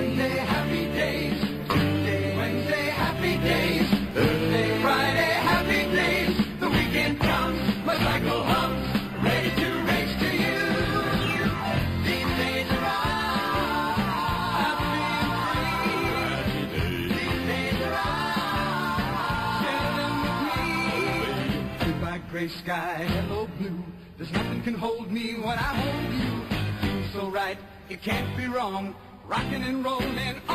Monday, happy days. Tuesday, Wednesday, happy days. Thursday, Friday, happy days. The weekend comes, my cycle hums, ready to race to you. These days are happy and free. These days are share them with me. Goodbye, gray sky, hello blue. There's nothing can hold me when I hold you. So right, it can't be wrong. Rocking and rolling.